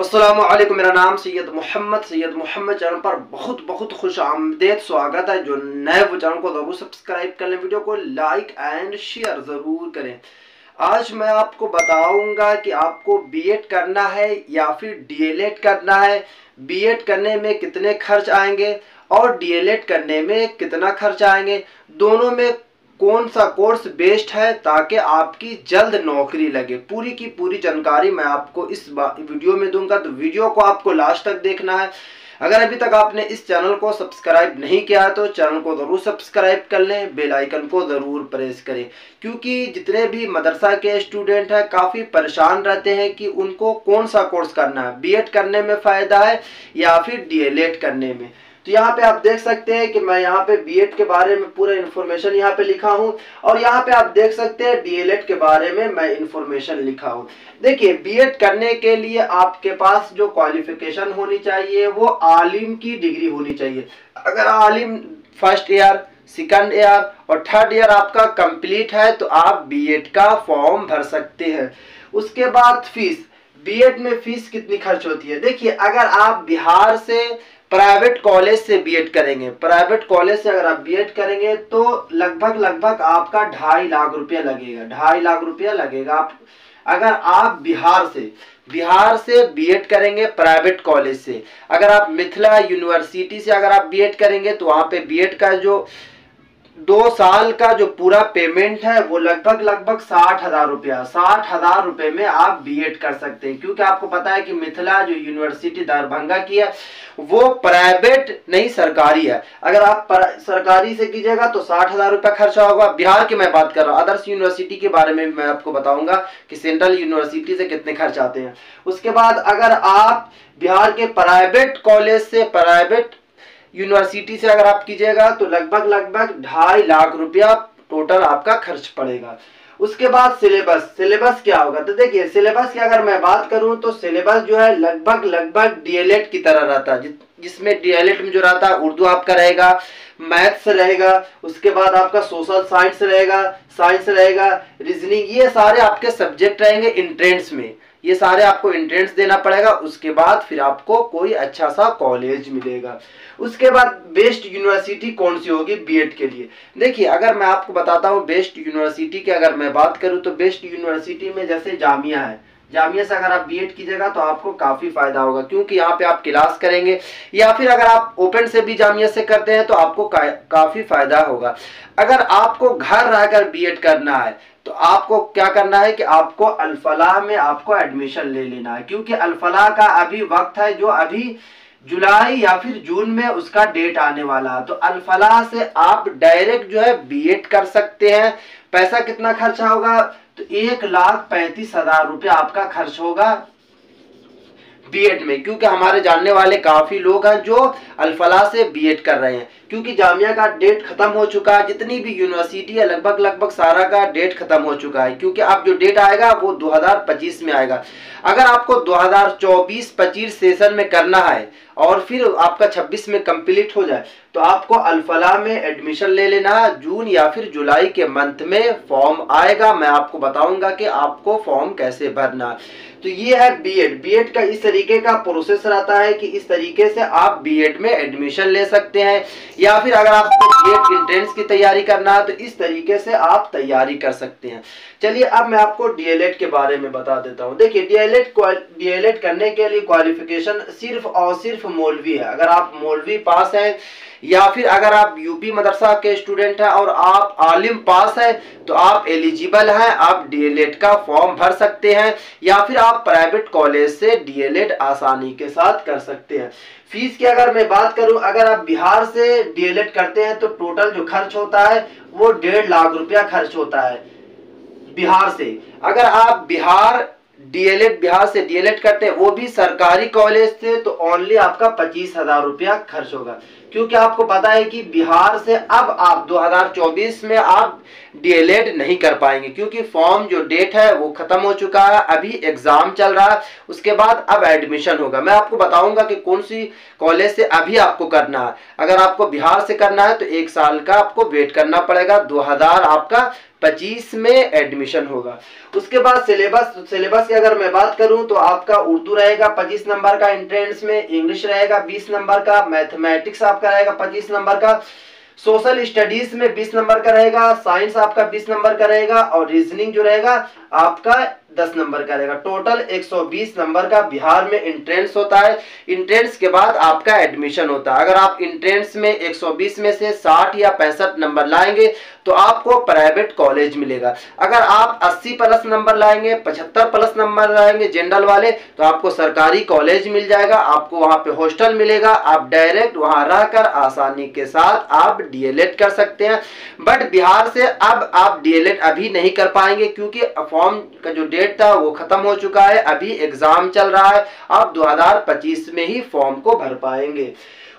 असलम मेरा नाम सैयद मोहम्मद सैयद मोहम्मद चैनल पर बहुत बहुत खुश आमदेद स्वागत है। जो नए वो चैनल को ज़रूर सब्सक्राइब कर लें, वीडियो को लाइक एंड शेयर ज़रूर करें। आज मैं आपको बताऊँगा कि आपको बीएड करना है या फिर डीएलएड करना है। बीएड करने में कितने खर्च आएँगे और डीएलएड करने में कितना खर्च आएँगे? दोनों में कौन सा कोर्स बेस्ट है ताकि आपकी जल्द नौकरी लगे? पूरी की पूरी जानकारी मैं आपको इस वीडियो में दूँगा। तो वीडियो को आपको लास्ट तक देखना है। अगर अभी तक आपने इस चैनल को सब्सक्राइब नहीं किया है तो चैनल को ज़रूर सब्सक्राइब कर लें। बेल आइकन को ज़रूर प्रेस करें। क्योंकि जितने भी मदरसा के स्टूडेंट हैं, काफ़ी परेशान रहते हैं कि उनको कौन सा कोर्स करना है? बीएड करने में फ़ायदा है या फिर डीएलएड करने में? तो यहाँ पे आप देख सकते हैं कि मैं यहाँ पे बीएड के बारे में पूरा इन्फॉर्मेशन यहाँ पे लिखा हूँ और यहाँ पे आप देख सकते हैं डीएलएड के बारे में मैं इन्फॉर्मेशन लिखा हूँ। देखिए बीएड करने के लिए आपके पास जो क्वालिफिकेशन होनी चाहिए, वो आलिम की डिग्री होनी चाहिए। अगर आलिम फ़र्स्ट ईयर सेकंड ईयर और थर्ड ईयर आपका कंप्लीट है तो आप बीएड का फॉर्म भर सकते हैं। उसके बाद फ़ीस बीएड में फ़ीस कितनी खर्च होती है? देखिए, अगर आप बिहार से प्राइवेट कॉलेज से बीएड करेंगे। प्राइवेट कॉलेज से अगर आप बीएड करेंगे तो लगभग लगभग आपका ढाई लाख रुपया लगेगा। ढाई लाख रुपया लगेगा। आप, अगर आप बिहार से बिहार से बीएड करेंगे प्राइवेट कॉलेज से। अगर आप मिथिला यूनिवर्सिटी से अगर आप बीएड करेंगे तो वहाँ पे बीएड का जो दो साल का जो पूरा पेमेंट है, वो लगभग लगभग साठ हज़ार रुपया। साठ हज़ार रुपए में आप बीएड कर सकते हैं। क्योंकि आपको पता है कि मिथिला जो यूनिवर्सिटी दरभंगा की है, वो प्राइवेट नहीं, सरकारी है। अगर आप सरकारी से कीजिएगा तो साठ हज़ार रुपया खर्चा होगा। बिहार की मैं बात कर रहा हूँ अदर्स यूनिवर्सिटी के बारे में मैं आपको बताऊँगा कि सेंट्रल यूनिवर्सिटी से कितने खर्च आते हैं। उसके बाद अगर आप बिहार के प्राइवेट कॉलेज से प्राइवेट यूनिवर्सिटी से अगर आप कीजिएगा तो लगभग लगभग ढाई लाख रुपया टोटल आपका खर्च पड़ेगा। उसके बाद सिलेबस सिलेबस क्या होगा? तो देखिए, सिलेबस की अगर मैं बात करूँ तो सिलेबस जो है लगभग लगभग डीएलएड की तरह रहता है। जिसमें डीएलएड में जो रहता है, उर्दू आपका रहेगा, मैथ्स रहेगा, उसके बाद आपका सोशल साइंस रहेगा साइंस रहेगा, रीजनिंग, ये सारे आपके सब्जेक्ट रहेंगे इंट्रेंस में। ये सारे आपको एंट्रेंस देना पड़ेगा, उसके बाद फिर आपको कोई अच्छा सा कॉलेज मिलेगा। उसके बाद बेस्ट यूनिवर्सिटी कौन सी होगी बीएड के लिए? देखिए अगर मैं आपको बताता हूँ बेस्ट यूनिवर्सिटी की अगर मैं बात करूँ तो बेस्ट यूनिवर्सिटी में जैसे जामिया है। जामिया से अगर आप बीएड कीजिएगा तो आपको काफ़ी फ़ायदा होगा क्योंकि यहाँ पे आप क्लास करेंगे या फिर अगर आप ओपन से भी जामिया से करते हैं तो आपको का, काफ़ी फ़ायदा होगा। अगर आपको घर रहकर बीएड करना है तो आपको क्या करना है कि आपको अल्फलाह में आपको एडमिशन ले लेना है क्योंकि अल्फलाह का अभी वक्त है जो अभी जुलाई या फिर जून में उसका डेट आने वाला तो अल्फलाह से आप डायरेक्ट जो है बीएड कर सकते हैं। पैसा कितना खर्चा होगा? तो एक लाख पैंतीस हज़ार रुपया आपका खर्च होगा बीएड में। क्योंकि हमारे जानने वाले काफ़ी लोग हैं जो अल्फला से बीएड कर रहे हैं। क्योंकि जामिया का डेट खत्म हो चुका है। जितनी भी यूनिवर्सिटी है, लगभग लगभग सारा का डेट खत्म हो चुका है। क्योंकि अब जो डेट आएगा, वो 2025 में आएगा। अगर आपको 2024-25 सेशन में करना है और फिर आपका 26 में कंप्लीट हो जाए। तो आपको अल्फला में एडमिशन ले लेना, जून या फिर जुलाई के मंथ में फॉर्म आएगा। मैं आपको बताऊँगा कि आपको फॉर्म कैसे भरना। तो ये है बीएड बीएड का इस तरीके का प्रोसेस रहता है कि इस तरीके से आप बीएड में एडमिशन ले सकते हैं। या फिर अगर आपको बीएड इंट्रेंस की तैयारी करना है तो इस तरीके से आप तैयारी कर सकते हैं। चलिए, अब मैं आपको डीएलएड के बारे में बता देता हूँ। देखिए डीएलएड डीएलएड करने के लिए क्वालिफिकेशन सिर्फ़ और सिर्फ़ मौलवी है। अगर आप मौलवी पास हैं या फिर अगर आप यूपी मदरसा के स्टूडेंट हैं और आप आलिम पास है तो आप एलिजिबल हैं, आप डीएलएड का फॉर्म भर सकते हैं, या फिर आप प्राइवेट कॉलेज से डीएलएड आसानी के साथ कर सकते हैं। फ़ीस की अगर मैं बात करूँ, अगर आप बिहार से डीएलएड करते हैं तो टोटल जो खर्च होता है, वो डेढ़ लाख रुपया खर्च होता है बिहार से। अगर आप बिहार डीएलएड बिहार से डीएलएड करते हैं, वो भी सरकारी कॉलेज से तो ओनली आपका पच्चीस हज़ार रुपया खर्च होगा। क्योंकि आपको पता है कि बिहार से अब आप 2024 में आप डीएलएड नहीं कर पाएँगे, क्योंकि फॉर्म जो डेट है वो खत्म हो चुका है, अभी एग्ज़ाम चल रहा है, उसके बाद अब एडमिशन होगा। मैं आपको बताऊँगा कि कौन सी कॉलेज से अभी आपको करना है। अगर आपको बिहार से करना है तो एक साल का आपको वेट करना पड़ेगा, दो हज़ार आपका पच्चीस में एडमिशन होगा। उसके बाद सिलेबस सिलेबस की अगर मैं बात करूँ तो आपका उर्दू रहेगा पच्चीस नंबर का एंट्रेंस में इंग्लिश रहेगा बीस नंबर का मैथमेटिक्स आपका रहेगा पच्चीस नंबर का सोशल स्टडीज़ में 20 नंबर का रहेगा साइंस आपका 20 नंबर का रहेगा, और रीजनिंग जो रहेगा, आपका दस नंबर का रहेगा। टोटल 120 नंबर का बिहार में इंट्रेंस होता है। इंट्रेंस के बाद आपका एडमिशन होता है। अगर आप इंट्रेंस में 120 में से 60 या पैंसठ नंबर लाएँगे तो आपको प्राइवेट कॉलेज मिलेगा। अगर आप 80 प्लस नंबर लाएँगे 75 प्लस नंबर लाएँगे जनरल वाले तो आपको सरकारी कॉलेज मिल जाएगा। आपको वहाँ पे हॉस्टल मिलेगा। आप डायरेक्ट वहाँ रहकर आसानी के साथ आप डीएलएड कर सकते हैं। बट बिहार से अब आप डीएलएड अभी नहीं कर पाएँगे, क्योंकि फॉर्म का जो डेट था, वो खत्म हो चुका है, अभी एग्ज़ाम चल रहा है, आप 2025 में ही फॉर्म को भर पाएँगे।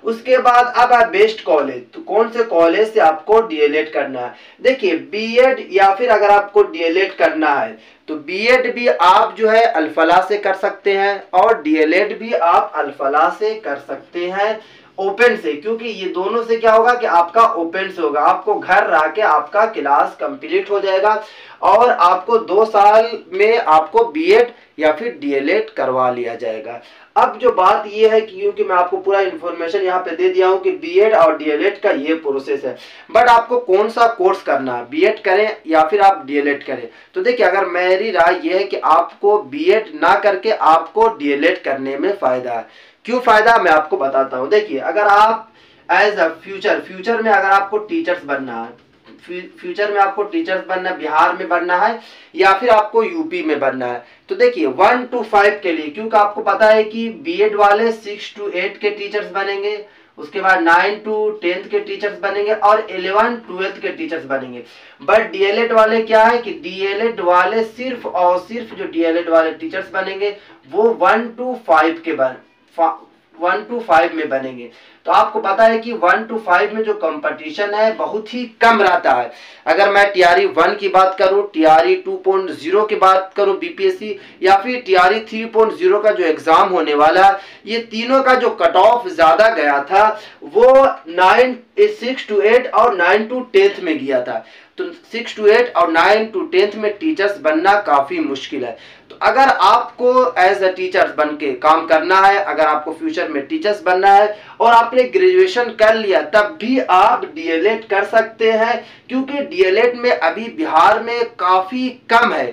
उसके बाद अब आप बेस्ट कॉलेज तो कौन से कॉलेज से आपको डीएलएड करना है? देखिए बीएड या फिर अगर आपको डीएलएड करना है तो बीएड भी आप जो है अल्फला से कर सकते हैं, और डीएलएड भी आप अल्फला से कर सकते हैं। ओपन से, क्योंकि ये दोनों से क्या होगा कि आपका ओपन से होगा। आपको घर रह के आपका क्लास कंप्लीट हो जाएगा और आपको दो साल में आपको बीएड या फिर डीएलएड करवा लिया जाएगा। अब जो बात ये है कि क्योंकि मैं आपको पूरा इन्फॉर्मेशन यहाँ पे दे दिया हूँ कि बीएड और डीएलएड का ये प्रोसेस है। बट आपको कौन सा कोर्स करना है? बीएड करें या फिर आप डीएलएड करें? तो देखिए, अगर मेरी राय ये है कि आपको बीएड ना करके आपको डीएलएड करने में फ़ायदा है क्यों फ़ायदा? मैं आपको बताता हूँ। देखिए, अगर आप एज अ फ्यूचर फ्यूचर में अगर आपको टीचर्स बनना है फ्यूचर में आपको टीचर्स बनना बिहार में बनना है, या फिर आपको यूपी में बनना है तो देखिए वन टू फाइव के लिए, क्योंकि आपको पता है कि बीएड वाले सिक्स टू एट के टीचर्स बनेंगे, उसके बाद नाइन टू टेंथ के टीचर्स बनेंगे और इलेवन ट्वेल्थ के टीचर्स बनेंगे। बट डीएलएड वाले क्या है कि डीएलएड वाले सिर्फ़ और सिर्फ़ जो डीएलएड वाले टीचर्स बनेंगे, वो वन टू फाइव के बन वन टू फाइव में बनेंगे। तो आपको पता है कि वन टू फाइव में जो कंपटीशन है, बहुत ही कम रहता है। अगर मैं टीआरई वन की बात करूँ टीआरई टू पॉइंट ज़ीरो की बात करूँ बीपीएससी या फिर टीआरई थ्री पॉइंट ज़ीरो का जो एग्ज़ाम होने वाला है, ये तीनों का जो कट ऑफ़ ज़्यादा गया था, वो नाइन सिक्स टू एट और नाइन टू टेंथ में गया था। तो सिक्स टू एट और नाइन टू टेंथ में टीचर्स बनना काफ़ी मुश्किल है। तो अगर आपको एज अ टीचर बन के काम करना है, अगर आपको फ्यूचर में टीचर्स बनना है और आपने ग्रेजुएशन कर लिया, तब भी आप डीएलएड कर सकते हैं, क्योंकि डीएलएड में अभी बिहार में काफ़ी कम है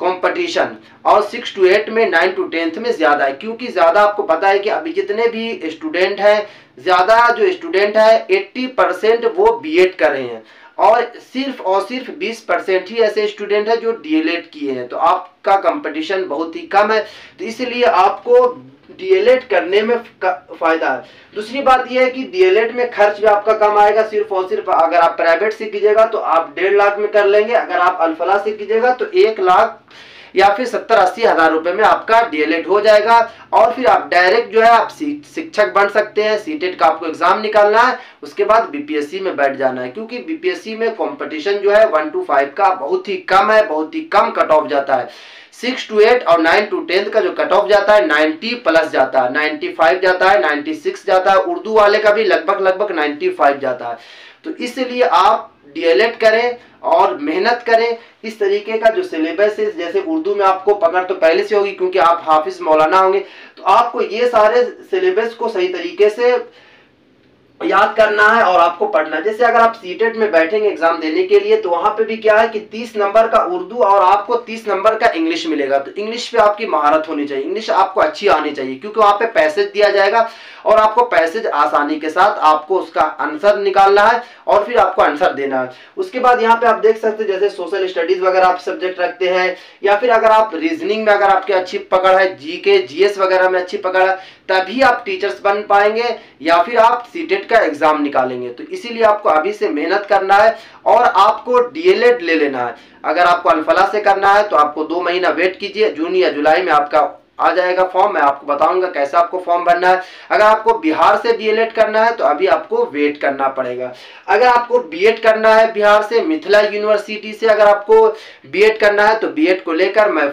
कंपटीशन और सिक्स टू एट में नाइन टू टेंथ में ज़्यादा है, क्योंकि ज़्यादा आपको पता है कि अभी जितने भी स्टूडेंट हैं, ज़्यादा जो स्टूडेंट है एट्टी परसेंट वो बीएड कर रहे हैं। और सिर्फ़ और सिर्फ़ 20 परसेंट ही ऐसे स्टूडेंट है जो डीएलएड किए हैं। तो आपका कंपटीशन बहुत ही कम है। तो इसलिए आपको डीएलएड करने में फ़ायदा है। दूसरी बात यह है कि डीएलएड में खर्च भी आपका कम आएगा। सिर्फ़ और सिर्फ़ अगर आप प्राइवेट से कीजिएगा तो आप डेढ़ लाख में कर लेंगे। अगर आप अल्फला से कीजिएगा तो एक लाख या फिर सत्तर अस्सी हज़ार रुपए में आपका डीएलएड हो जाएगा। और फिर आप डायरेक्ट जो है, आप शिक्षक बन सकते हैं। सीटेट का आपको एग्ज़ाम निकालना है। उसके बाद बीपीएससी में बैठ जाना है। क्योंकि बीपीएससी में कॉम्पिटिशन जो है वन टू फाइव का बहुत ही कम है, बहुत ही कम कट ऑफ़ जाता है। सिक्स टू एट और नाइन टू टेंथ का जो कट ऑफ़ जाता है नाइन्टी प्लस जाता है। नाइन्टी फाइव जाता है नाइन्टी सिक्स जाता है। उर्दू वाले का भी लगभग लगभग नाइन्टी फाइव जाता है। तो इसलिए आप डीएलएड करें और मेहनत करें। इस तरीके का जो सिलेबस है जैसे उर्दू में आपको पकड़ तो पहले से होगी, क्योंकि आप हाफिज मौलाना होंगे। तो आपको ये सारे सिलेबस को सही तरीके से याद करना है और आपको पढ़ना है। जैसे अगर आप सीटेट में बैठेंगे एग्ज़ाम देने के लिए तो वहाँ पे भी क्या है कि 30 नंबर का उर्दू और आपको 30 नंबर का इंग्लिश मिलेगा। तो इंग्लिश पे आपकी महारत होनी चाहिए। इंग्लिश आपको अच्छी आनी चाहिए, क्योंकि वहाँ पे पैसेज दिया जाएगा और आपको पैसेज आसानी के साथ आपको उसका आंसर निकालना है और फिर आपको आंसर देना है। उसके बाद यहाँ पे आप देख सकते जैसे सोशल स्टडीज़ वगैरह आप सब्जेक्ट रखते हैं, या फिर अगर आप रीजनिंग में अगर आपकी अच्छी पकड़ है जी के जीएस वगैरह में अच्छी पकड़ है तभी आप टीचर्स बन पाएँगे या फिर आप सीटेट का एग्ज़ाम निकालेंगे। तो इसीलिए आपको अभी से मेहनत करना है और आपको डीएलएड ले लेना है। अगर आपको अल्फला से करना है तो आपको दो महीना वेट कीजिए। जून या जुलाई में आपका आ जाएगा फॉर्म मैं आपको बताऊँगा कैसे आपको फॉर्म भरना है। अगर आपको बिहार से डीएलएड करना है तो अभी आपको वेट करना पड़ेगा। अगर आपको बीएड करना है बिहार से, मिथिला यूनिवर्सिटी से अगर आपको बीएड करना है तो बीएड को लेकर मैं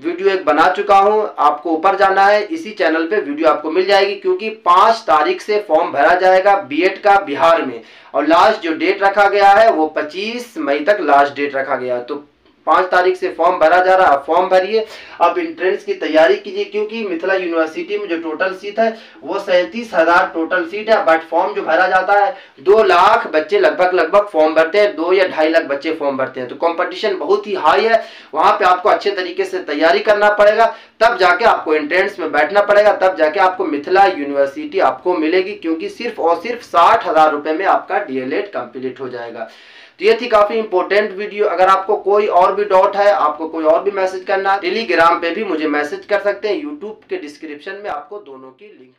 वीडियो एक बना चुका हूँ, आपको ऊपर जाना है, इसी चैनल पे वीडियो आपको मिल जाएगी, क्योंकि पाँच तारीख से फॉर्म भरा जाएगा बीएड का बिहार में, और लास्ट जो डेट रखा गया है, वो 25 मई तक लास्ट डेट रखा गया है। तो पाँच तारीख से फॉर्म भरा जा रहा है फॉर्म भरिए। अब इंट्रेंस की तैयारी कीजिए, क्योंकि मिथिला यूनिवर्सिटी में जो टोटल सीट है, वो सैंतीस हज़ार टोटल सीट है बट फॉर्म जो भरा जाता है, दो लाख बच्चे लगभग लगभग फॉर्म भरते हैं, दो या ढाई लाख बच्चे फॉर्म भरते हैं। तो कॉम्पिटिशन बहुत ही हाई है, वहाँ पे आपको अच्छे तरीके से तैयारी करना पड़ेगा, तब जाके आपको एंट्रेंस में बैठना पड़ेगा, तब जाके आपको मिथिला यूनिवर्सिटी आपको मिलेगी, क्योंकि सिर्फ़ और सिर्फ़ साठ हज़ार में आपका डीएलएड कंप्लीट हो जाएगा। तो ये थी काफ़ी इंपॉर्टेंट वीडियो अगर आपको कोई और भी डाउट है, आपको कोई और भी मैसेज करना टेलीग्राम पे भी मुझे मैसेज कर सकते हैं। यूट्यूब के डिस्क्रिप्शन में आपको दोनों की लिंक